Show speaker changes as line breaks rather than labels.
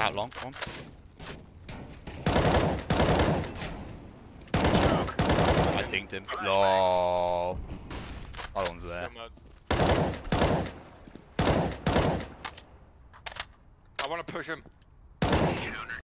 Out long, come on. I dinged him. No. That one's there.
I want to push him.